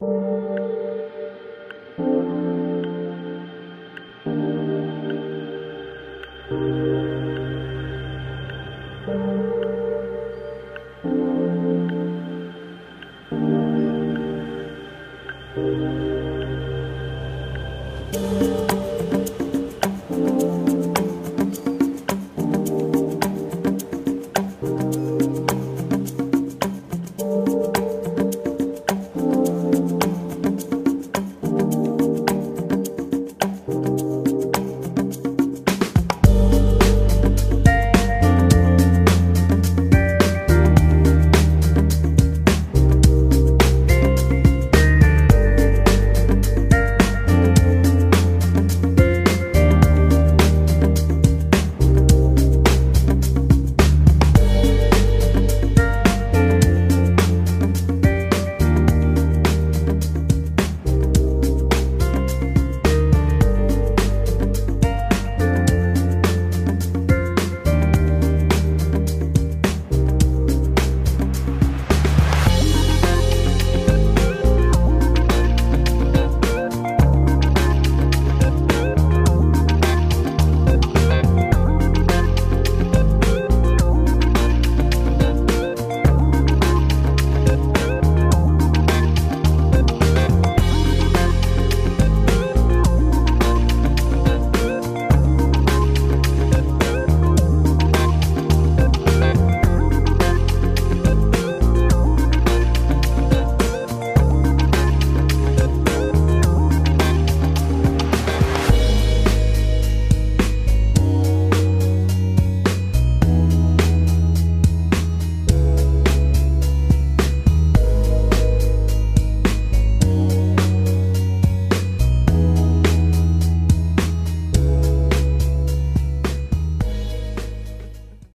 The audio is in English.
you